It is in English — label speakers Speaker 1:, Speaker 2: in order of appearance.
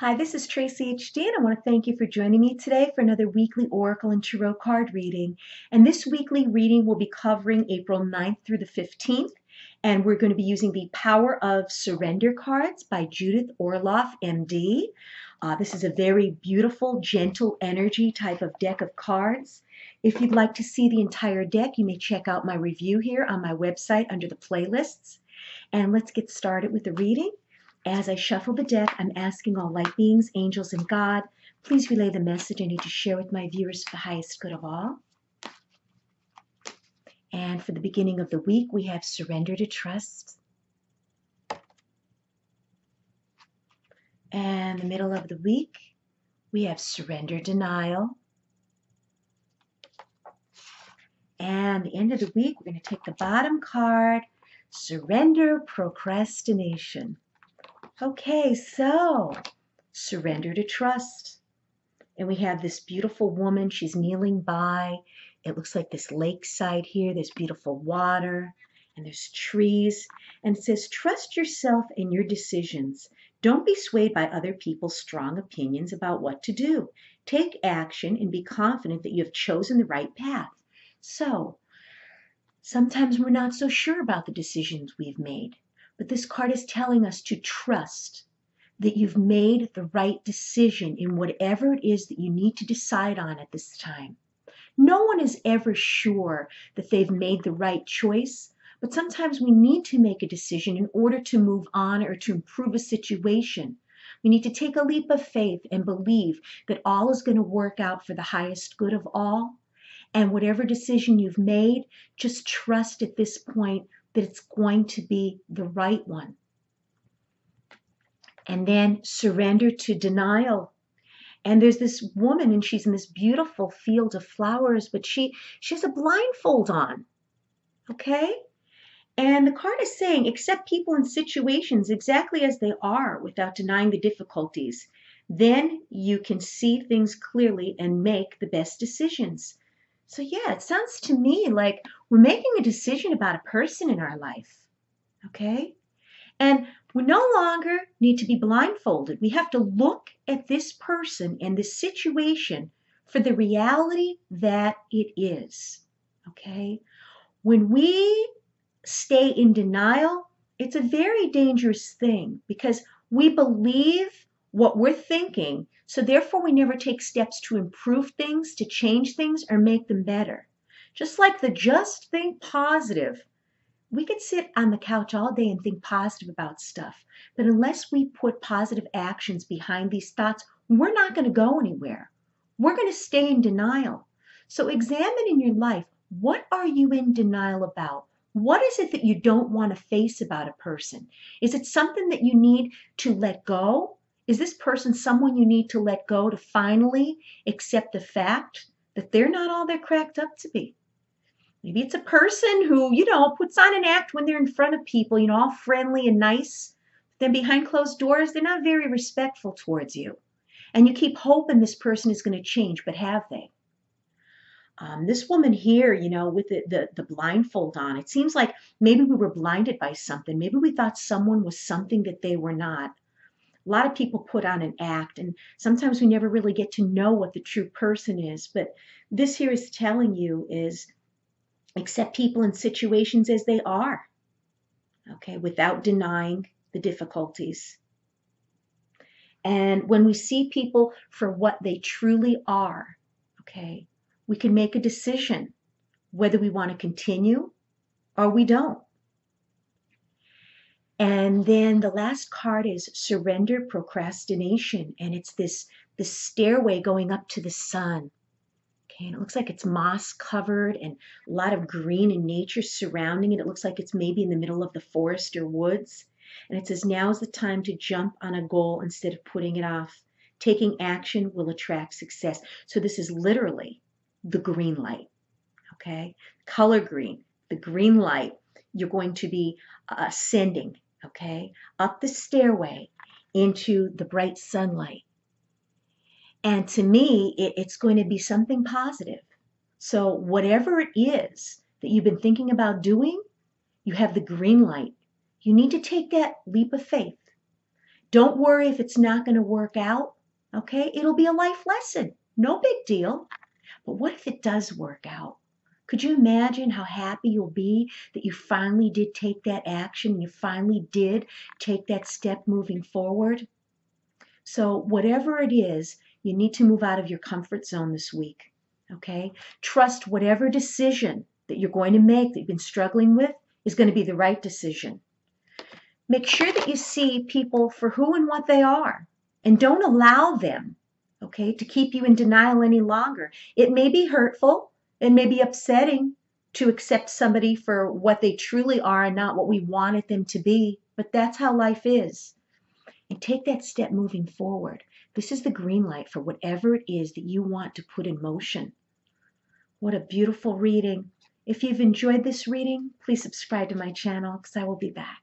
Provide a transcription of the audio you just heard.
Speaker 1: Hi, this is Tracey HD, and I want to thank you for joining me today for another weekly Oracle and Tarot card reading. And this weekly reading will be covering April 9th through the 15th, and we're going to be using the Power of Surrender cards by Judith Orloff, MD. Uh, this is a very beautiful, gentle energy type of deck of cards. If you'd like to see the entire deck, you may check out my review here on my website under the playlists. And let's get started with the reading. As I shuffle the deck, I'm asking all light beings, angels, and God, please relay the message I need to share with my viewers for the highest good of all. And for the beginning of the week, we have surrender to trust. And the middle of the week, we have surrender denial. And the end of the week, we're going to take the bottom card, surrender procrastination. Okay, so surrender to trust. And we have this beautiful woman. She's kneeling by. It looks like this lakeside here. There's beautiful water and there's trees. And it says, Trust yourself in your decisions. Don't be swayed by other people's strong opinions about what to do. Take action and be confident that you have chosen the right path. So, sometimes we're not so sure about the decisions we've made. But this card is telling us to trust that you've made the right decision in whatever it is that you need to decide on at this time. No one is ever sure that they've made the right choice, but sometimes we need to make a decision in order to move on or to improve a situation. We need to take a leap of faith and believe that all is going to work out for the highest good of all. And whatever decision you've made, just trust at this point that it's going to be the right one. And then surrender to denial. And there's this woman, and she's in this beautiful field of flowers, but she, she has a blindfold on. Okay? And the card is saying, accept people and situations exactly as they are without denying the difficulties. Then you can see things clearly and make the best decisions. So, yeah, it sounds to me like we're making a decision about a person in our life. Okay? And we no longer need to be blindfolded. We have to look at this person and this situation for the reality that it is. Okay? When we stay in denial, it's a very dangerous thing because we believe what we're thinking so therefore, we never take steps to improve things, to change things, or make them better. Just like the just think positive. We could sit on the couch all day and think positive about stuff, but unless we put positive actions behind these thoughts, we're not going to go anywhere. We're going to stay in denial. So examine in your life what are you in denial about? What is it that you don't want to face about a person? Is it something that you need to let go? Is this person someone you need to let go to finally accept the fact that they're not all they're cracked up to be? Maybe it's a person who, you know, puts on an act when they're in front of people, you know, all friendly and nice. But Then behind closed doors, they're not very respectful towards you. And you keep hoping this person is going to change, but have they? Um, this woman here, you know, with the, the, the blindfold on, it seems like maybe we were blinded by something. Maybe we thought someone was something that they were not a lot of people put on an act and sometimes we never really get to know what the true person is but this here is telling you is accept people and situations as they are okay without denying the difficulties. And when we see people for what they truly are okay we can make a decision whether we want to continue or we don't and then the last card is surrender procrastination. And it's this, this stairway going up to the sun. Okay, and it looks like it's moss covered and a lot of green and nature surrounding it. It looks like it's maybe in the middle of the forest or woods. And it says, now is the time to jump on a goal instead of putting it off. Taking action will attract success. So this is literally the green light. Okay, color green, the green light. You're going to be uh, ascending okay, up the stairway into the bright sunlight. And to me, it, it's going to be something positive. So, whatever it is that you've been thinking about doing, you have the green light. You need to take that leap of faith. Don't worry if it's not going to work out. Okay? It'll be a life lesson. No big deal. But what if it does work out? Could you imagine how happy you'll be that you finally did take that action? You finally did take that step moving forward? So, whatever it is, you need to move out of your comfort zone this week. Okay? Trust whatever decision that you're going to make that you've been struggling with is going to be the right decision. Make sure that you see people for who and what they are and don't allow them, okay, to keep you in denial any longer. It may be hurtful, it may be upsetting to accept somebody for what they truly are and not what we wanted them to be, but that's how life is. And take that step moving forward. This is the green light for whatever it is that you want to put in motion. What a beautiful reading. If you've enjoyed this reading, please subscribe to my channel because I will be back.